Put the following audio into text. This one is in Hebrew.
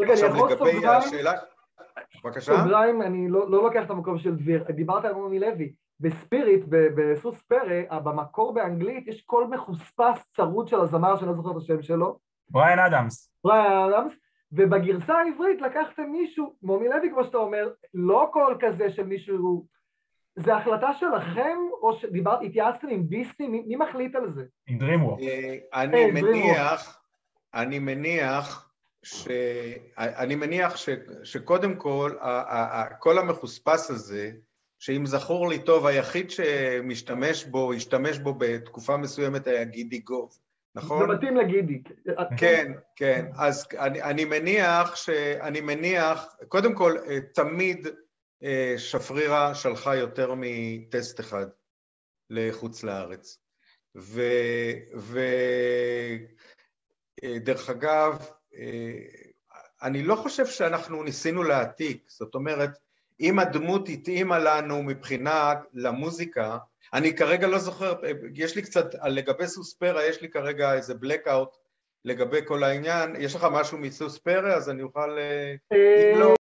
רגע, אני עכשיו יכול לגבי סוגריים? השאלה... בבקשה? סוגריים, אני לא לא לוקח את המקום של דביר, דיברת על מומי לוי. בספיריט, ב- בסוס פרא, במקור באנגלית יש קול מחוספס צרוד של הזמר שאני לא זוכר את השם שלו, בריין אדמס. בריאן אדמס, ובגרסה העברית לקחתם מישהו, מומי לוי כמו שאתה אומר, לא קול כזה של מישהו, זה החלטה שלכם, או שדיברת, התייעצתם עם דיסני, מי, מי מחליט על זה? עם DreamWorks. אה, אני אה, מניח, אני מניח ש... אני מניח ש... שקודם כל, כל המחוספס הזה, שאם זכור לי טוב, היחיד שמשתמש בו, השתמש בו בתקופה מסוימת היה גידי גוב, נכון? זה מתאים לגידי. כן, כן. אז אני, אני מניח ש... אני מניח, קודם כל, תמיד אה, שפרירה שלחה יותר מטסט אחד לחוץ לארץ. ו... ו... אה, דרך אגב, אני לא חושב שאנחנו ניסינו להעתיק, זאת אומרת, אם הדמות התאימה לנו מבחינה למוזיקה, אני כרגע לא זוכר, יש לי קצת, לגבי סוס פרא, יש לי כרגע איזה blackout לגבי כל העניין, יש לך משהו מסוס פרא, אז אני אוכל... אה, אם לא,